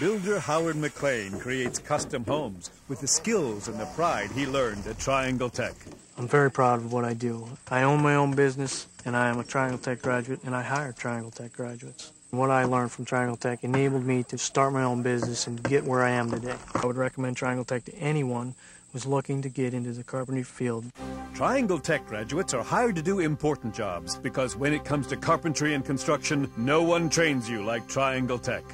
Builder Howard McClain creates custom homes with the skills and the pride he learned at Triangle Tech. I'm very proud of what I do. I own my own business, and I am a Triangle Tech graduate, and I hire Triangle Tech graduates. What I learned from Triangle Tech enabled me to start my own business and get where I am today. I would recommend Triangle Tech to anyone who's looking to get into the carpentry field. Triangle Tech graduates are hired to do important jobs because when it comes to carpentry and construction, no one trains you like Triangle Tech.